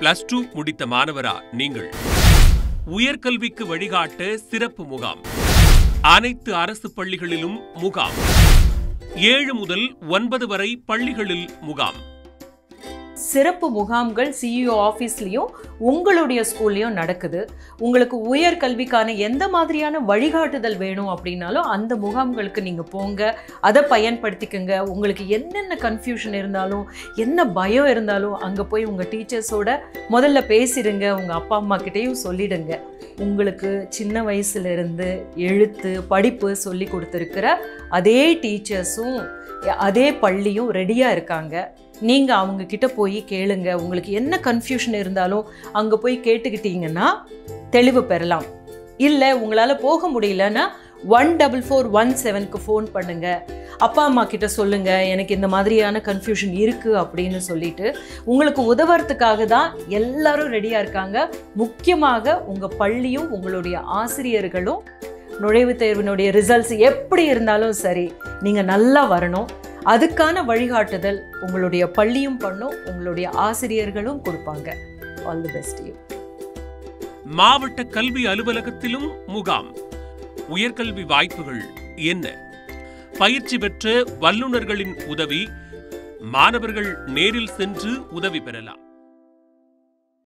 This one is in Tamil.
பிளஸ் டூ முடித்த மாணவரா நீங்கள்? உயர்கல்விக்கு வழிகாட்ட சிறப்பு முகாம். அனைத்து அரசு பள்ளிகளிலும் முகாம். ஏழு முதல் ஒன்பது வரை பள்ளிகளில் முகாம். சிறப்பு முகாம்கள் சிஇஓ ஆஃபீஸ்லேயும் உங்களுடைய ஸ்கூல்லையும் நடக்குது. உங்களுக்கு உயர் கல்விக்கான எந்த மாதிரியான வழிகாட்டுதல் வேணும் அப்படின்னாலும் அந்த முகாம்களுக்கு நீங்கள் போங்க. அதை பயன்படுத்திக்கங்க. உங்களுக்கு என்னென்ன கன்ஃபியூஷன் இருந்தாலும் என்ன பயம் இருந்தாலும் அங்கே போய் உங்கள் டீச்சர்ஸோட முதல்ல பேசிடுங்க. உங்கள் அப்பா அம்மா கிட்டேயும் சொல்லிடுங்க. உங்களுக்கு சின்ன வயசுலேருந்து எழுத்து படிப்பு சொல்லி கொடுத்துருக்கிற அதே டீச்சர்ஸும் அதே பள்ளியும் ரெடியாக இருக்காங்க. நீங்கள் அவங்க கிட்ட போய் கேளுங்க. உங்களுக்கு என்ன கன்ஃபியூஷன் இருந்தாலும் அங்கே போய் கேட்டுக்கிட்டீங்கன்னா தெளிவு பெறலாம். இல்லை உங்களால் போக முடியலன்னா ஒன் டபுள் ஃபோர் ஒன் செவனுக்கு ஃபோன் பண்ணுங்கள் அப்பா அம்மா கிட்ட சொல்லுங்கள் எனக்கு இந்த மாதிரியான கன்ஃபியூஷன் இருக்குது அப்படின்னு சொல்லிட்டு உங்களுக்கு உதவுறதுக்காக தான் எல்லாரும் ரெடியாக இருக்காங்க. முக்கியமாக உங்கள் பள்ளியும் உங்களுடைய ஆசிரியர்களும் நுழைவுத் தேர்வினுடைய ரிசல்ட்ஸ் எப்படி இருந்தாலும் சரி நீங்கள் நல்லா வரணும். அதுக்கான வழிகாட்டுதல் உங்களுடைய பள்ளியும் பண்ணும் உங்களுடைய ஆசிரியர்களும் கொடுப்பாங்க. ஆல் தி பெஸ்ட் யூ மாவட்ட கல்வி அலுவலகத்திலும் முகாம். உயர்கல்வி வாய்ப்புகள் என்ன? பயிற்சி பெற்ற வல்லுநர்களின் உதவி. மாணவர்கள் நேரில் சென்று உதவி பெறலாம்.